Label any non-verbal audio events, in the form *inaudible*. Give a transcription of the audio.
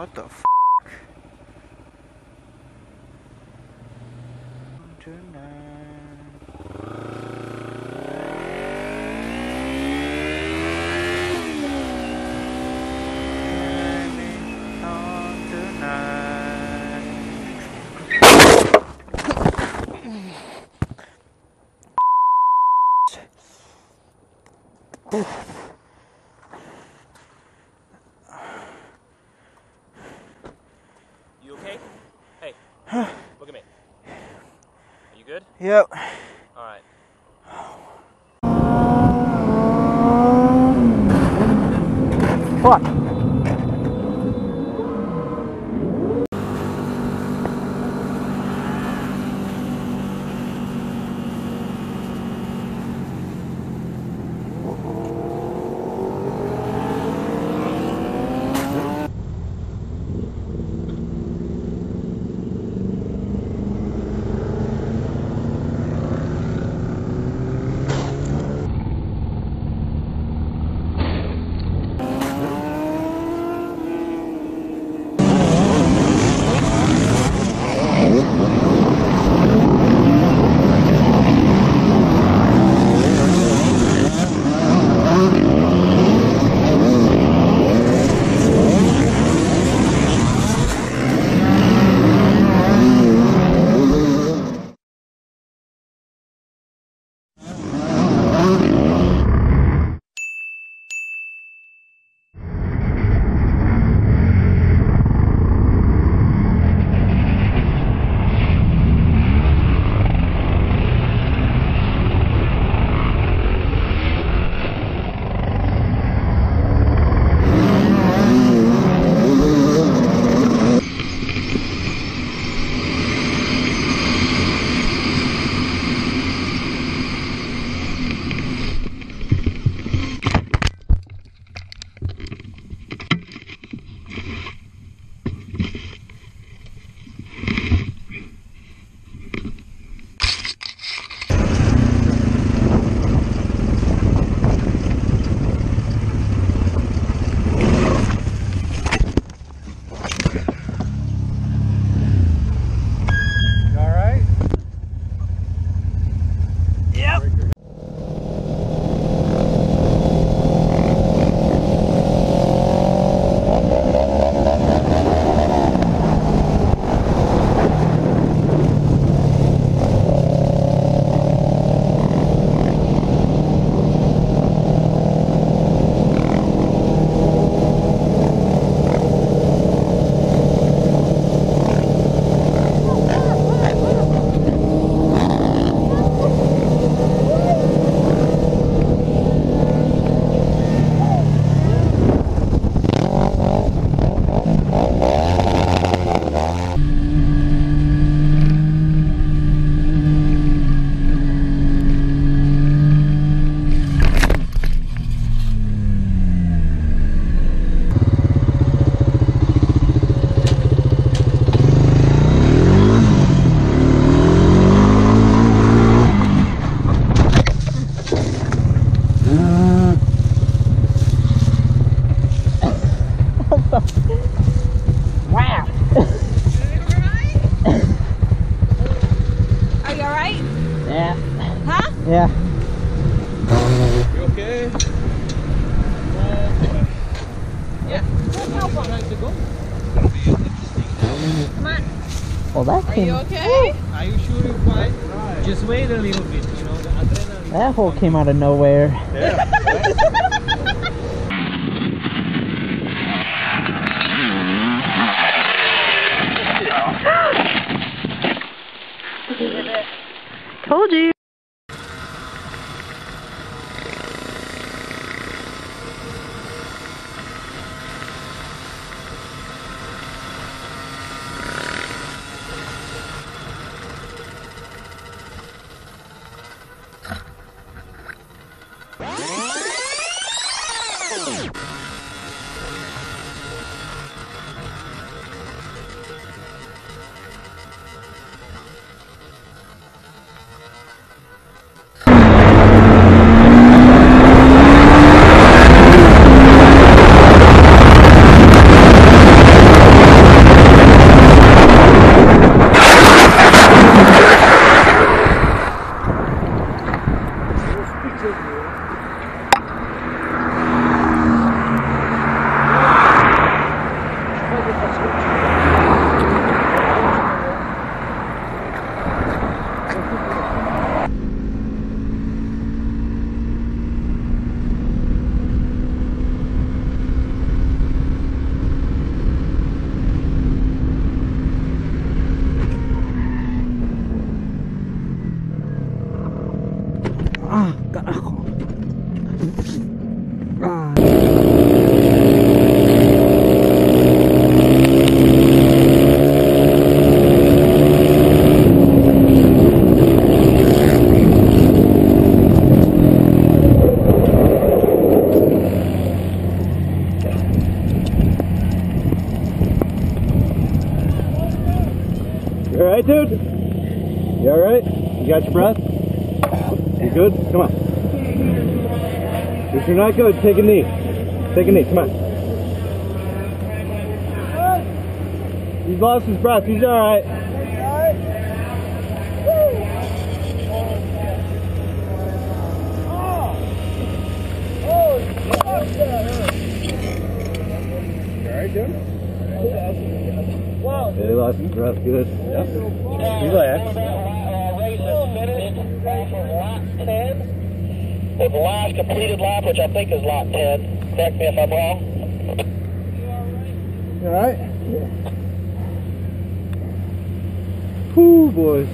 What the f? Tonight. Shining on tonight. You okay? Hey, look at me. Are you good? Yep. All right. Fuck. Yeah. You okay? Yeah. Help him. Come on. Well, that Are came. you okay? Are you sure you're fine? Just wait a little bit, you know, the adrenaline. That hole came out of nowhere. Yeah. *laughs* Told you. Alright, dude? You alright? You got your breath? You good? Come on. If you're not good, take a knee. Take a knee, come on. He's lost his breath, he's alright. Yeah, his breath, good. Yep. Relax. With the last completed lap, which I think is lap 10. Correct me if I'm wrong. You alright? Whew, boys.